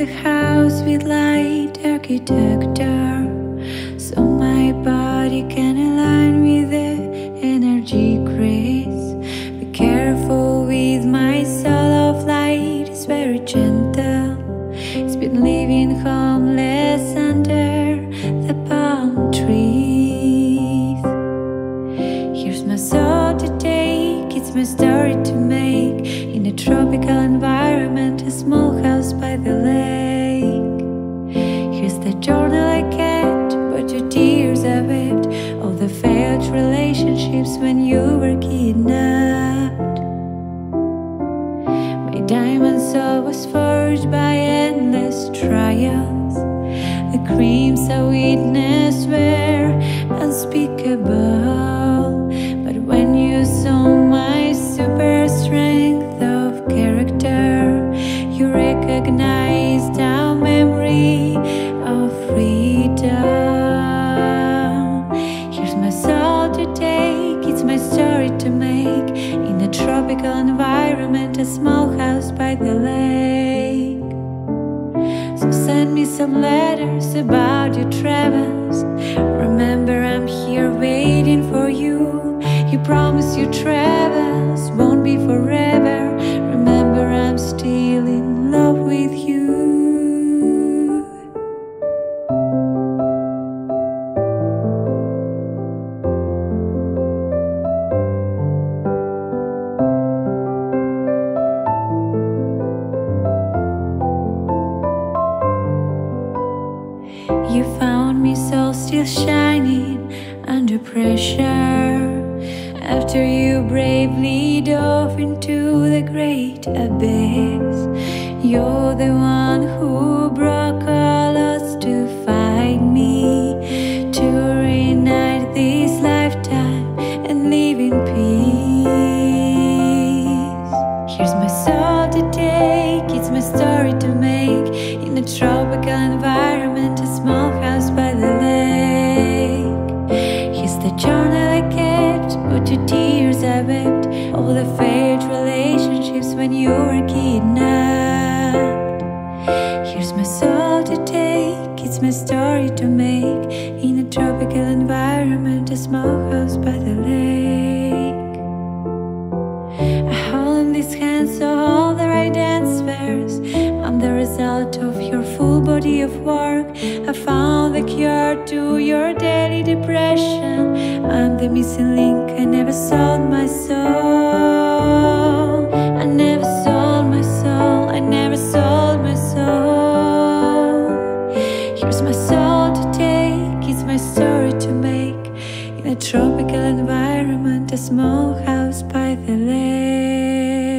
A house with light architecture. So my body can align with the energy grace Be careful with my soul of light, it's very gentle. It's been living homeless under the palm trees. Here's my soul to take, it's my story to when you were kidnapped. My diamond soul was forged by endless trials. The crimes I witnessed were unspeakable. But when you saw my super strength of character You recognized tropical environment, a small house by the lake so send me some letters about your travels. Remember, I'm here waiting for you. You promise your travels You found me so still shining under pressure. After you bravely dove into the great abyss You're the one story to make In a tropical environment, a small house by the lake I hold in these hands so all the right answers. I'm the result of your full body of work. I found the cure to your daily depression. I'm the missing link. I never soul. tropical environment, a small house by the lake.